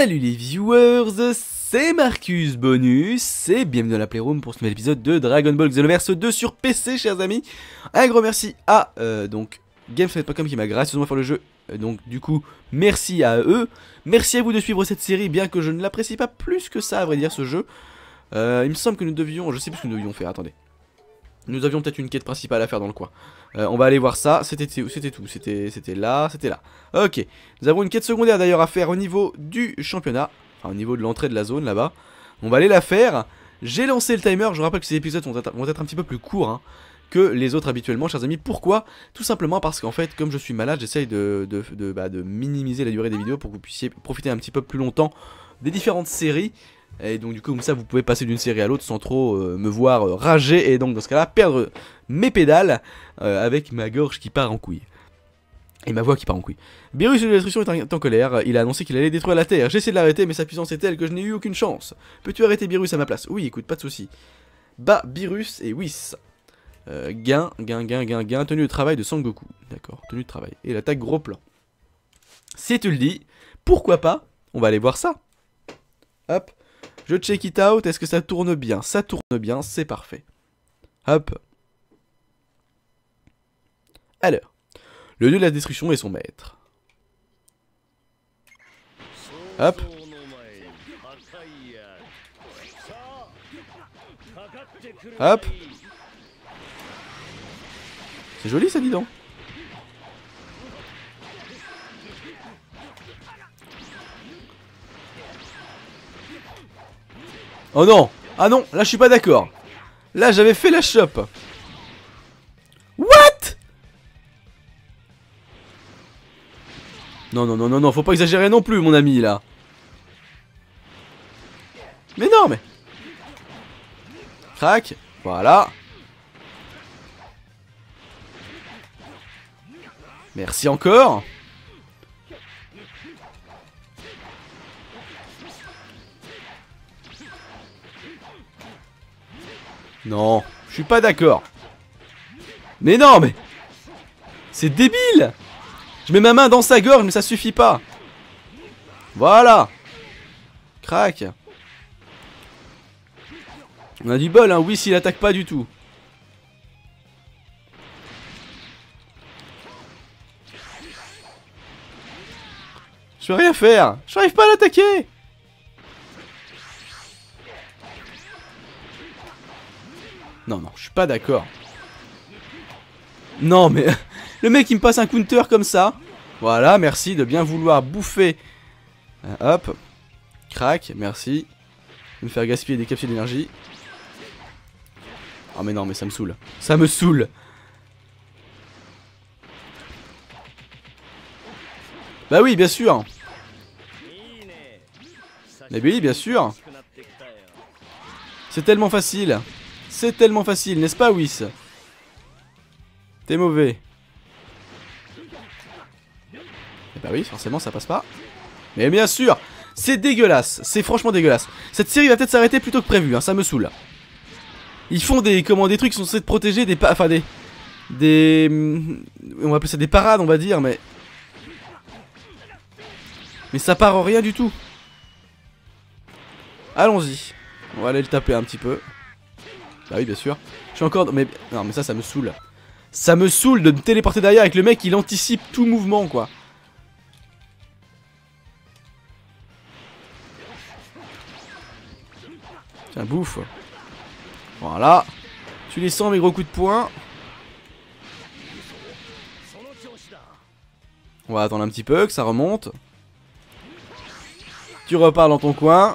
Salut les viewers, c'est Marcus Bonus et bienvenue dans la Playroom pour ce nouvel épisode de Dragon Ball Xenoverse 2 sur PC chers amis. Un gros merci à euh, donc qui m'a gracieusement fait le jeu, euh, donc du coup merci à eux. Merci à vous de suivre cette série bien que je ne l'apprécie pas plus que ça à vrai dire ce jeu. Euh, il me semble que nous devions, je sais plus ce que nous devions faire, attendez. Nous avions peut-être une quête principale à faire dans le coin. Euh, on va aller voir ça. C'était tout. C'était là, c'était là. Ok. Nous avons une quête secondaire d'ailleurs à faire au niveau du championnat. Enfin, au niveau de l'entrée de la zone là-bas. On va aller la faire. J'ai lancé le timer. Je vous rappelle que ces épisodes vont être, un petit peu plus courts hein, que les autres habituellement, chers amis. Pourquoi? Tout simplement parce qu'en fait, comme je suis malade, j'essaye bah, de minimiser la durée des vidéos pour que vous puissiez profiter un petit peu plus longtemps des différentes séries. Et donc du coup comme ça vous pouvez passer d'une série à l'autre sans trop euh, me voir euh, rager et donc dans ce cas là perdre mes pédales euh, avec ma gorge qui part en couille. Et ma voix qui part en couille. Beerus de destruction est en colère, il a annoncé qu'il allait détruire la Terre. J'ai essayé de l'arrêter mais sa puissance est telle que je n'ai eu aucune chance. Peux-tu arrêter Beerus à ma place? Oui écoute pas de soucis. Bah Beerus et Whis. gain, gain, gain, gain, gain, tenue de travail de Sangoku. D'accord, tenue de travail. Et l'attaque gros plan. Si tu le dis, pourquoi pas? On va aller voir ça. Hop. Je check it out, est-ce que ça tourne bien? Ça tourne bien, c'est parfait. Hop. Alors, le lieu de la destruction est son maître. Hop. Hop. C'est joli ça, dis donc. Oh non Ah non, là je suis pas d'accord. Là j'avais fait la shop. What? Non, non, non, non, non, faut pas exagérer non plus mon ami là. Mais non, mais... Crac, voilà. Merci encore. Non, je suis pas d'accord. Mais non, mais... C'est débile Je mets ma main dans sa gorge, mais ça suffit pas. Voilà. Crac. On a du bol, hein. Oui, s'il attaque pas du tout. Je peux rien faire. Je n'arrive pas à l'attaquer. Non, non, je suis pas d'accord. Non, mais... Le mec, il me passe un counter comme ça. Voilà, merci de bien vouloir bouffer. Euh, hop. Crac, merci. Me faire gaspiller des capsules d'énergie. Oh mais non, mais ça me saoule. Ça me saoule. Bah oui, bien sûr. Mais oui, bien sûr. C'est tellement facile. C'est tellement facile, n'est-ce pas, Whis? T'es mauvais. Eh bah oui, forcément, ça passe pas. Mais bien sûr C'est dégueulasse C'est franchement dégueulasse. Cette série va peut-être s'arrêter plus tôt que prévu, hein, ça me saoule. Ils font des, comment, des trucs qui sont censés protéger des... Enfin, des... Des... On va appeler ça des parades, on va dire, mais... Mais ça part en rien du tout. Allons-y. On va aller le taper un petit peu. Bah oui, bien sûr. Je suis encore... Mais... Non, mais ça, ça me saoule. Ça me saoule de me téléporter derrière avec le mec, il anticipe tout mouvement, quoi. Tiens, bouffe. Voilà. Tu les sens, mes gros coups de poing. On va attendre un petit peu, que ça remonte. Tu repars dans ton coin.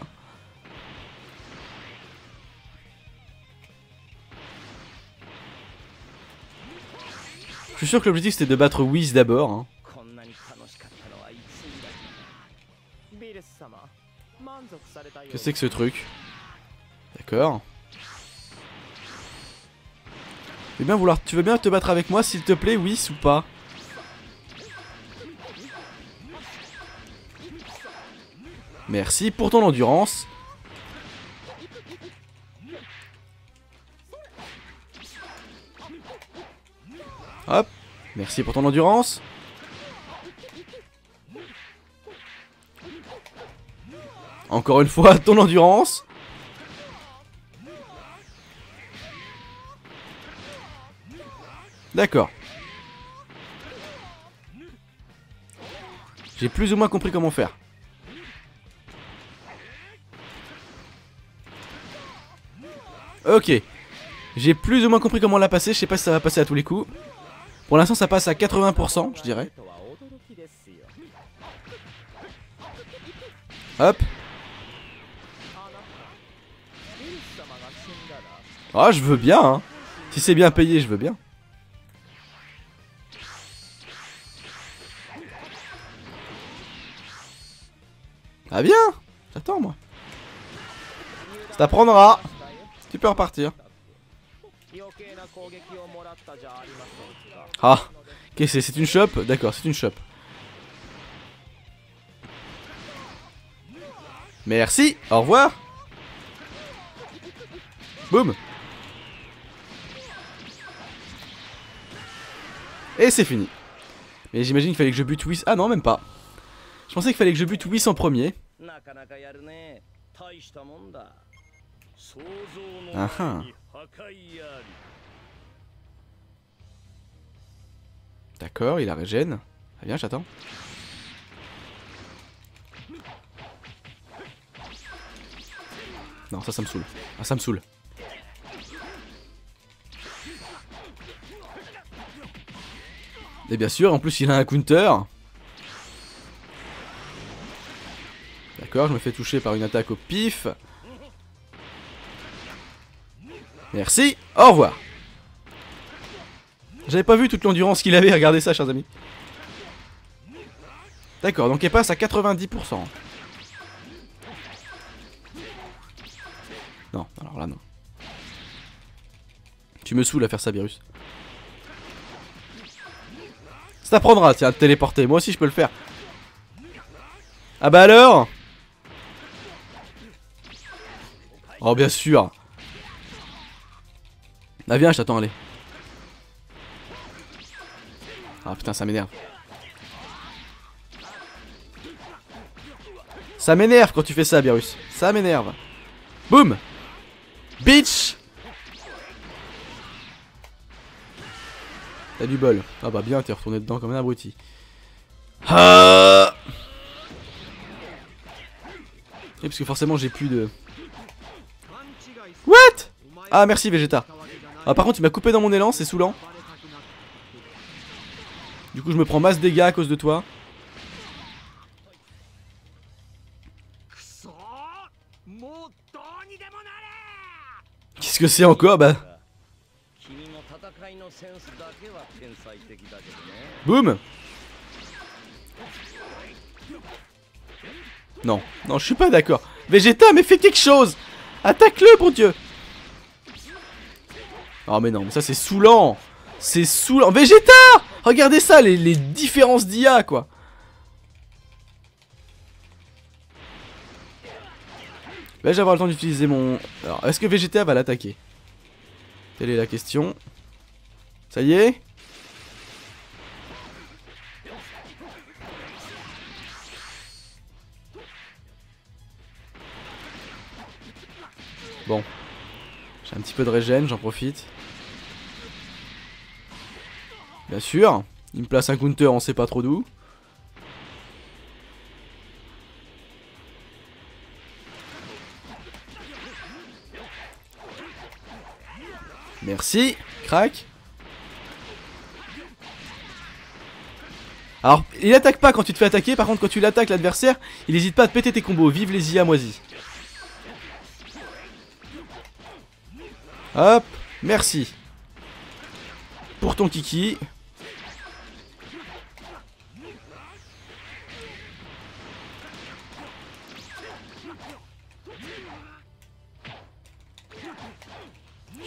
Suis sûr que l'objectif c'était de battre Whis d'abord. Hein. Que c'est que ce truc? D'accord. bien vouloir... Tu veux bien te battre avec moi s'il te plaît, Whis ou pas? Merci pour ton endurance. Merci pour ton endurance. Encore une fois, ton endurance. D'accord. J'ai plus ou moins compris comment faire. Ok. J'ai plus ou moins compris comment la passer. Je sais pas si ça va passer à tous les coups. Pour l'instant, ça passe à 80%, je dirais. Hop. Ah, je veux bien, hein. Si c'est bien payé, je veux bien. Ah bien J'attends moi. Ça t'apprendra. Tu peux repartir. Ah Qu'est-ce que c'est une shop D'accord, c'est une shop. Merci, au revoir Boum Et c'est fini. Mais j'imagine qu'il fallait que je bute Whis. Ah non, même pas. Je pensais qu'il fallait que je bute Whis en premier. Ah ah. D'accord, il a régène. Ah bien, j'attends. Non, ça, ça me saoule. Ah, ça me saoule. Et bien sûr, en plus, il a un counter. D'accord, je me fais toucher par une attaque au pif. Merci, au revoir. J'avais pas vu toute l'endurance qu'il avait, regardez ça, chers amis. D'accord, donc il passe à 90%. Non, alors là non. Tu me saoules à faire ça, virus. Ça t'apprendra, tiens, de téléporter. Moi aussi, je peux le faire. Ah bah alors? Oh, bien sûr. Ah, viens, je t'attends, allez. Ah putain, ça m'énerve. Ça m'énerve quand tu fais ça, Virus. Ça m'énerve. Boum Bitch T'as du bol. Ah bah bien, t'es retourné dedans comme un abruti. Ah Et parce que forcément j'ai plus de... What? Ah merci Vegeta. Ah par contre il m'a coupé dans mon élan, c'est saoulant. Du coup je me prends masse dégâts à cause de toi. Qu'est-ce que c'est encore Bah? Boum! Non, non, je suis pas d'accord. Vegeta, mais fais quelque chose! Attaque-le, bon dieu! Oh mais non, mais ça c'est saoulant C'est saoulant Vegeta Regardez ça, les, différences d'IA, quoi Vais-je avoir le temps d'utiliser mon... Alors, est-ce que Vegeta va l'attaquer? Telle est la question. Ça y est? Bon. J'ai un petit peu de régène, j'en profite. Bien sûr. Il me place un counter, on sait pas trop d'où. Merci, crac. Alors, il attaque pas quand tu te fais attaquer, par contre quand tu l'attaques l'adversaire, il hésite pas à te péter tes combos. Vive les IA moisis. Hop, merci. Pour ton kiki.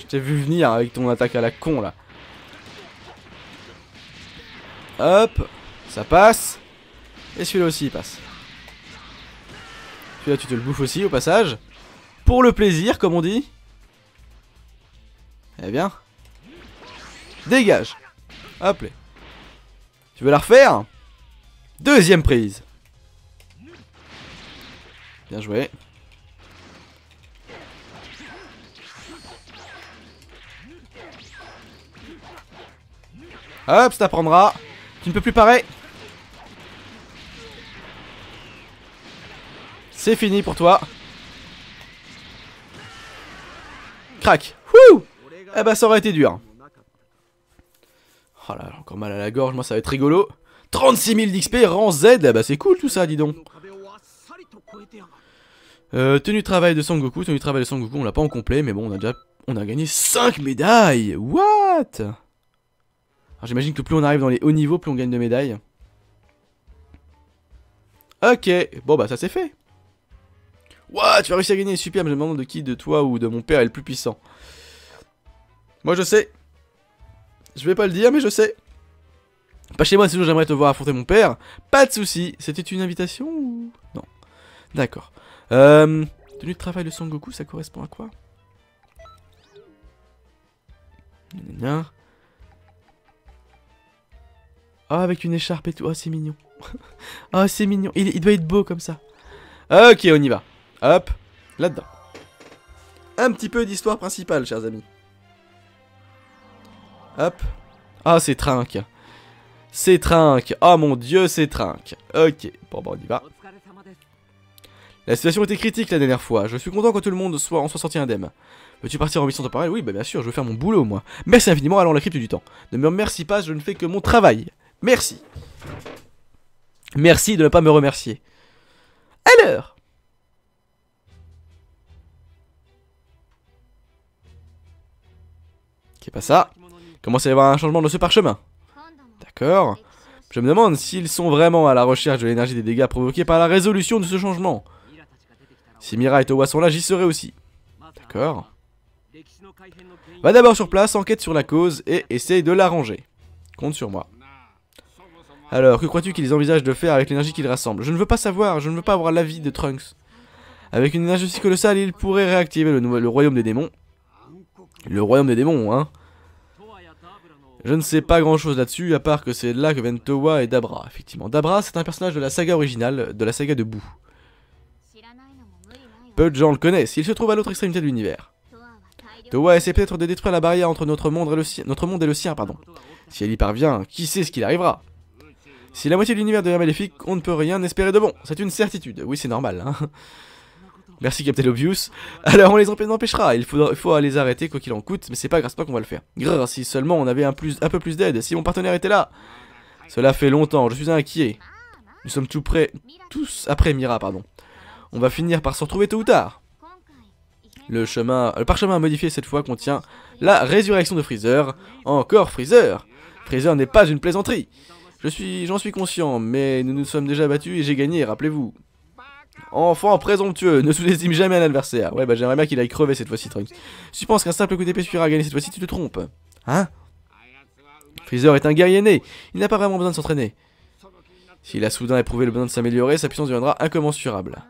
T'ai vu venir avec ton attaque à la con là. Hop, ça passe. Et celui-là aussi il passe. Celui-là tu te le bouffes aussi au passage. Pour le plaisir comme on dit. Eh bien. Dégage. Hop là. Tu veux la refaire? Deuxième prise. Bien joué. Hop, ça t'apprendra. Tu ne peux plus parer. C'est fini pour toi. Crac. Wouh Eh bah ça aurait été dur. Oh là, encore mal à la gorge, moi ça va être rigolo. 36 000 d'XP, rang Z, eh bah c'est cool tout ça, dis donc. Euh, tenue de travail de Sangoku, tenue de travail de Sangoku, on l'a pas en complet, mais bon, on a déjà on a gagné 5 médailles What? J'imagine que plus on arrive dans les hauts niveaux, plus on gagne de médailles. Ok, bon bah ça c'est fait. What Tu as réussi à gagner, super, mais je me demande de qui, de toi ou de mon père est le plus puissant. Moi je sais. Je vais pas le dire, mais je sais. Pas chez moi, sinon j'aimerais te voir affronter mon père. Pas de soucis. C'était une invitation ou... Non. D'accord. Euh, tenue de travail de Sangoku, ça correspond à quoi? Oh, avec une écharpe et tout. Oh, c'est mignon. oh, c'est mignon. Il, doit être beau comme ça. Ok, on y va. Hop, là-dedans. Un petit peu d'histoire principale, chers amis. Hop. Ah, c'est trinque. C'est trinque. Oh mon dieu, c'est trinque. Ok, bon, bon, on y va. La situation était critique la dernière fois. Je suis content que tout le monde soit, en soit sorti indemne. Veux-tu partir en mission temporelle Oui, bah bien sûr, je veux faire mon boulot, moi. Merci infiniment, allons la crypte du temps. Ne me remercie pas, je ne fais que mon travail. Merci. Merci de ne pas me remercier. Alors C'est pas ça. Commence à y avoir un changement dans ce parchemin? D'accord. Je me demande s'ils sont vraiment à la recherche de l'énergie des dégâts provoqués par la résolution de ce changement. Si Mira et Towa sont là, j'y serai aussi. D'accord. Va d'abord sur place, enquête sur la cause et essaye de l'arranger. Compte sur moi. Alors, que crois-tu qu'ils envisagent de faire avec l'énergie qu'ils rassemblent? Je ne veux pas savoir, je ne veux pas avoir l'avis de Trunks. Avec une énergie aussi colossale, il pourrait réactiver le, le royaume des démons. Le royaume des démons, hein je ne sais pas grand chose là-dessus, à part que c'est là que viennent Towa et Dabra, effectivement. Dabra, c'est un personnage de la saga originale, de la saga de Boo. Peu de gens le connaissent, il se trouve à l'autre extrémité de l'univers. Towa essaie peut-être de détruire la barrière entre notre monde et le sien, notre monde et le sien pardon. Si elle y parvient, qui sait ce qu'il arrivera? Si la moitié de l'univers devient maléfique, on ne peut rien espérer de bon. C'est une certitude. Oui, c'est normal. Hein Merci Captain Obvious. Alors on les empêchera, il faut, les arrêter quoi qu'il en coûte, mais c'est pas grâce à toi qu'on va le faire. Grrr, si seulement on avait un, plus, un peu plus d'aide, si mon partenaire était là. Cela fait longtemps, je suis inquiet. Nous sommes tout prêts, tous après Mira, pardon. On va finir par se retrouver tôt ou tard. Le chemin, le parchemin modifié cette fois contient la résurrection de Freezer. Encore Freezer Freezer n'est pas une plaisanterie. Je suis, j'en suis conscient, mais nous nous sommes déjà battus et j'ai gagné, rappelez-vous. Enfant présomptueux, ne sous-estime jamais un adversaire. Ouais, bah j'aimerais bien qu'il aille crever cette fois-ci, Trunks. Si tu penses qu'un simple coup d'épée suffira gagner cette fois-ci, tu te trompes. Hein? Freezer est un guerrier né. Il n'a pas vraiment besoin de s'entraîner. S'il a soudain éprouvé le besoin de s'améliorer, sa puissance deviendra incommensurable.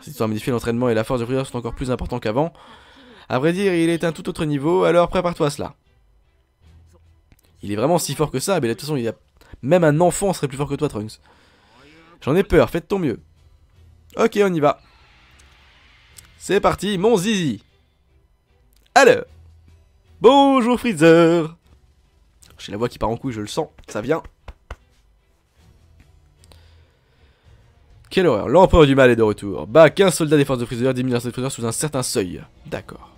Cette histoire modifier l'entraînement et la force de Freezer sont encore plus importants qu'avant. À vrai dire, il est à un tout autre niveau, alors prépare-toi à cela. Il est vraiment si fort que ça, mais de toute façon, il a... même un enfant serait plus fort que toi, Trunks. J'en ai peur, faites ton mieux. Ok, on y va. C'est parti, mon zizi. Alors. Bonjour Freezer. J'ai la voix qui part en couille, je le sens. Ça vient. Quelle horreur. L'empereur du mal est de retour. Bah, 15 soldats des forces de Freezer, 10 000 de Freezer sous un certain seuil. D'accord.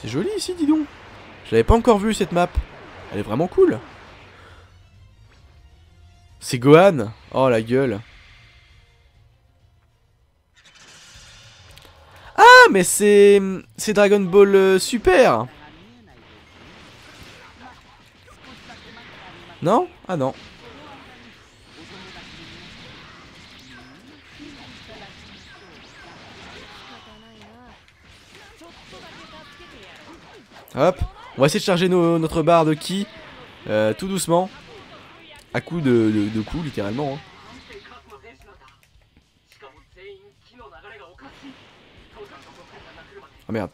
C'est joli ici, dis donc. Je l'avais pas encore vu cette map. Elle est vraiment cool. C'est Gohan Oh la gueule. Ah mais c'est... C'est Dragon Ball euh, Super Non? Ah non. Hop, on va essayer de charger notre barre de ki euh, tout doucement. À coup de, coups, littéralement. Oh merde.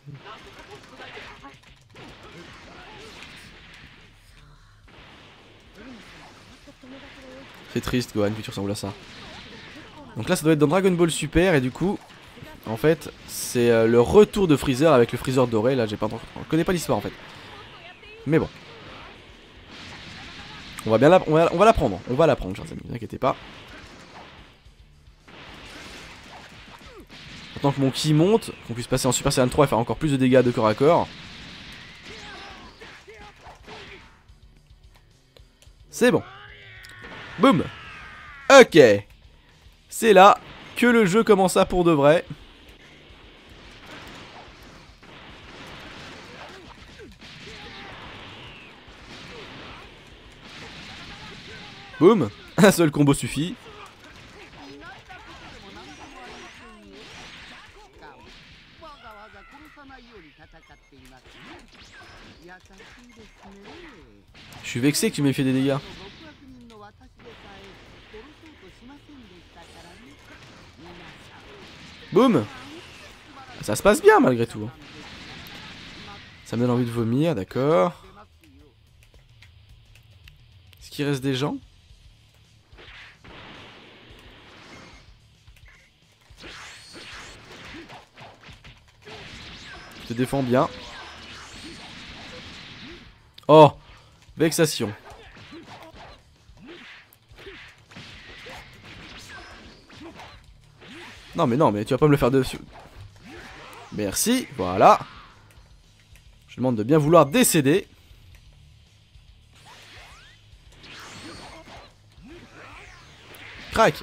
C'est triste, Gohan, que tu ressembles à ça. Donc là, ça doit être dans Dragon Ball Super, et du coup, en fait, c'est euh, le retour de Freezer avec le Freezer doré. Là, j'ai pas, on connaît pas l'histoire en fait. Mais bon. On va bien la, on va, on va la prendre, on va la prendre, chers amis, ne vous inquiétez pas. Tant que mon ki monte, qu'on puisse passer en Super Saiyan 3 et faire encore plus de dégâts de corps à corps. C'est bon. Boum Ok C'est là que le jeu commence à pour de vrai. Boum Un seul combo suffit. Je suis vexé que tu m'aies fait des dégâts. Boum Ça se passe bien malgré tout. Ça me donne envie de vomir, d'accord. Est-ce qu'il reste des gens? Te défends bien. Oh Vexation. Non mais non mais tu vas pas me le faire dessus. Merci, voilà. Je demande de bien vouloir décéder. Crac.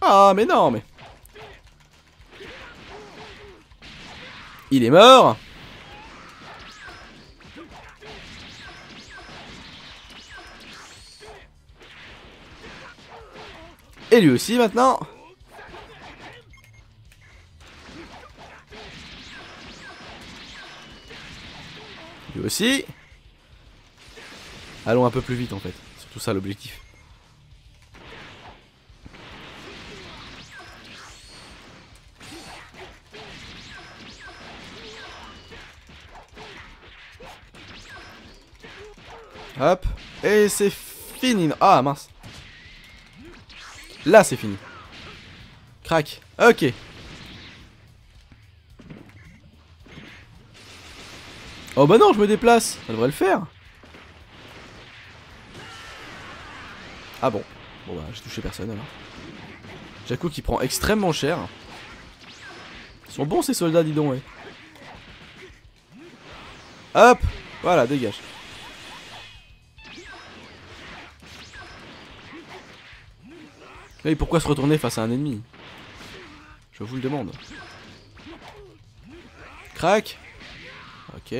Ah mais non mais. Il est mort. Et lui aussi maintenant. Lui aussi. Allons un peu plus vite en fait, c'est tout ça l'objectif. Hop, et c'est fini. Ah mince. Là, c'est fini. Crac. Ok. Oh bah non, je me déplace. Ça devrait le faire. Ah bon. Bon bah, j'ai touché personne alors. Jaco qui prend extrêmement cher. Ils sont bons ces soldats, dis donc. Hop Voilà, dégage. Mais pourquoi se retourner face à un ennemi? Je vous le demande. Crac Ok.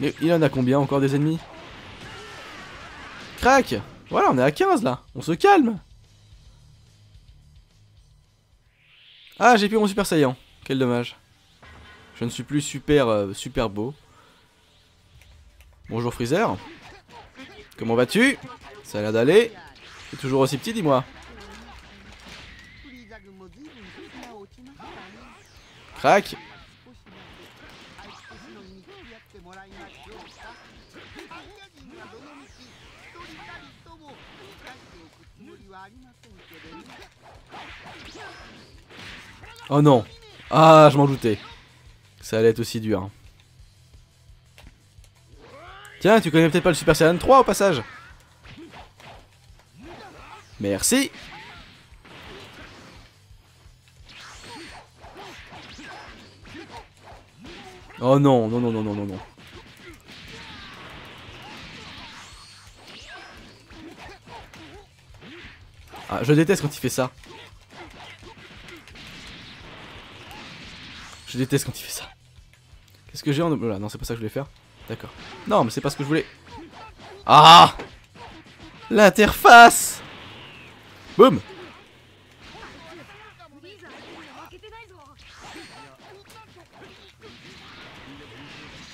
Mais il en a combien encore des ennemis? Crac Voilà, on est à 15 là. On se calme. Ah, j'ai plus mon super saillant. Quel dommage. Je ne suis plus super, euh, super beau. Bonjour Freezer. Comment vas-tu? Ça a l'air d'aller. T'es toujours aussi petit, dis-moi. Crac Oh non Ah, je m'en doutais. Ça allait être aussi dur. Tiens, tu connais peut-être pas le Super Saiyan 3 au passage Merci Oh non, non, non, non, non, non, non. Ah, je déteste quand il fait ça. Je déteste quand il fait ça. Qu'est-ce que j'ai en... Là, non, c'est pas ça que je voulais faire. D'accord. Non, mais c'est pas ce que je voulais. Ah L'interface Boum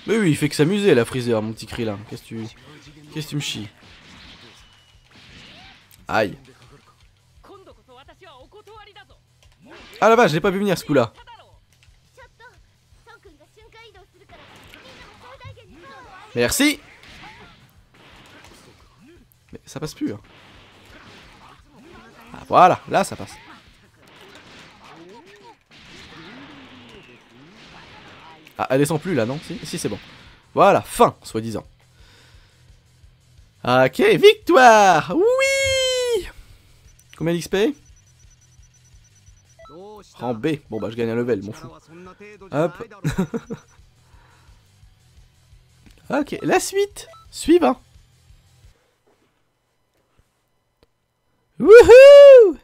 Mais oui, il fait que s'amuser la Freezer, mon petit cri là. Qu'est-ce que tu... Qu'est-ce que tu me chies Aïe. Ah là-bas, je l'ai pas vu venir ce coup-là. Merci ça passe plus. hein. Ah, voilà, là ça passe. Ah, elle descend plus là, non? Si, c'est bon. Voilà, fin, soi-disant. Ok, victoire Oui Combien d'XP? Rang B. Bon bah je gagne un level, m'en fous. Hop. ok, la suite Suivant Wouhou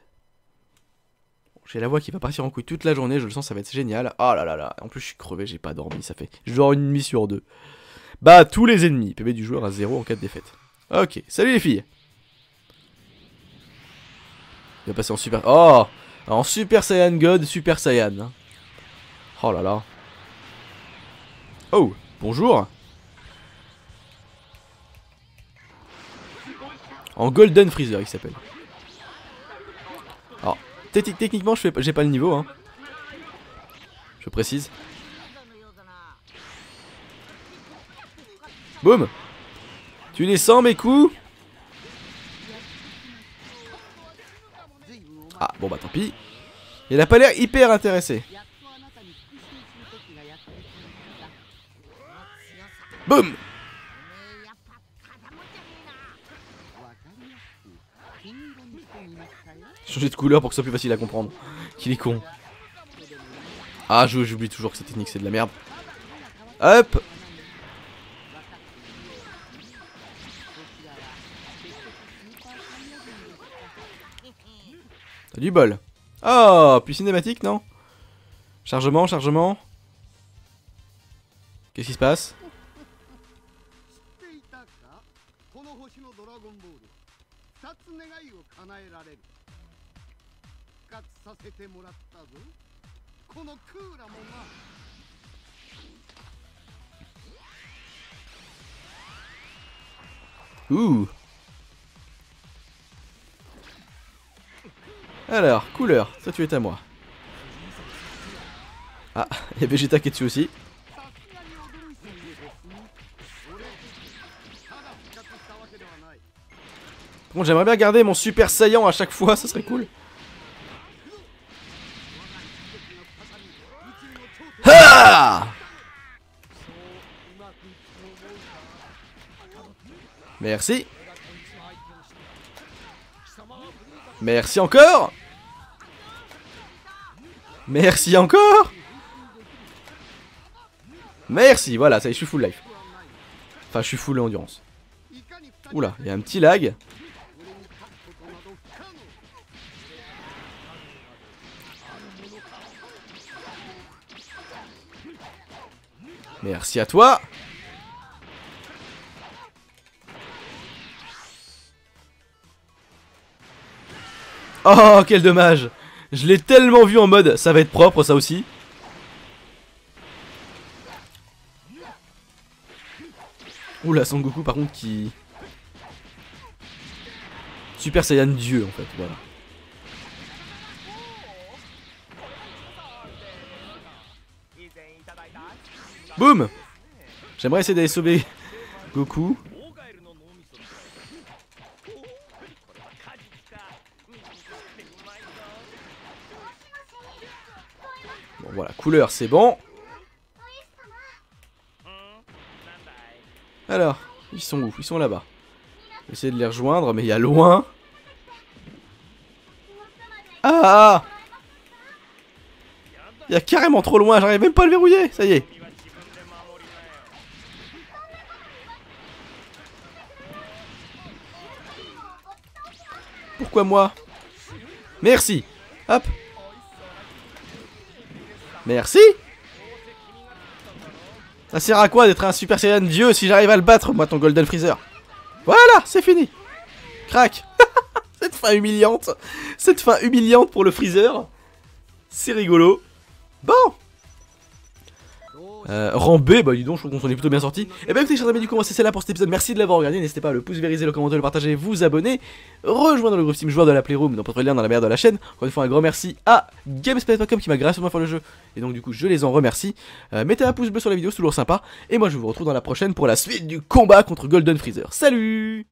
J'ai la voix qui va partir en couille toute la journée, je le sens, ça va être génial. Oh là là là, en plus je suis crevé, j'ai pas dormi, ça fait genre une nuit sur deux. Bah, tous les ennemis, PB du joueur à 0 en cas de défaite. Ok, salut les filles Il va passer en super... Oh En super Saiyan God, super Saiyan. Oh là là. Oh, bonjour En Golden Freezer, il s'appelle. Alors, techni- techniquement, je j'ai pas le niveau, hein. Je précise. Boum Tu les sens mes coups Ah, bon bah tant pis. Il a pas l'air hyper intéressé. Boum Changer de couleur pour que ce soit plus facile à comprendre. Qu'il est con. Ah, j'oublie toujours que cette technique c'est de la merde. Hop T'as du bol. Oh, puis cinématique, non? Chargement, chargement. Qu'est-ce qui se passe? つ願いを叶えられる復活させてもらったぞこのクーラもな Ouh Alors, couleur, toi tu es à moi. Ah, il y a Vegeta qui est dessus aussi. j'aimerais bien garder mon super saillant à chaque fois, ça serait cool. Merci. Merci encore Merci encore Merci, voilà, ça y est, je suis full life. Enfin, je suis full endurance. Oula, il y a un petit lag. Merci à toi. Oh, quel dommage. Je l'ai tellement vu en mode, ça va être propre ça aussi. Oula, Son Goku par contre qui... Super Saiyan Dieu en fait, voilà. Boum J'aimerais essayer d'aller sauver Goku. Bon voilà, couleur c'est bon. Alors, ils sont où? Ils sont là-bas. Essayer de les rejoindre, mais il y a loin. Ah Il y a carrément trop loin, j'arrive même pas à le verrouiller, ça y est. Moi Merci. Hop. Merci. Ça sert à quoi d'être un Super Saiyan Dieu si j'arrive à le battre, moi, ton Golden Freezer Voilà, c'est fini. Crac. Cette fin humiliante. Cette fin humiliante pour le Freezer. C'est rigolo. Bon euh, B, bah dis donc, je trouve qu'on s'en est plutôt bien sorti. Et bah écoutez, chers amis, du coup, moi c'est là pour cet épisode. Merci de l'avoir regardé. N'hésitez pas à le pouce vériser, le commenter, le partager, vous abonner, rejoindre le groupe Steam joueur de la Playroom dans votre lien dans la barre de la chaîne. Encore une fois, un grand merci à Gamesplat.com qui m'a gracieusement fait le jeu. Et donc, du coup, je les en remercie. Euh, mettez un pouce bleu sur la vidéo, c'est toujours sympa. Et moi, je vous retrouve dans la prochaine pour la suite du combat contre Golden Freezer. Salut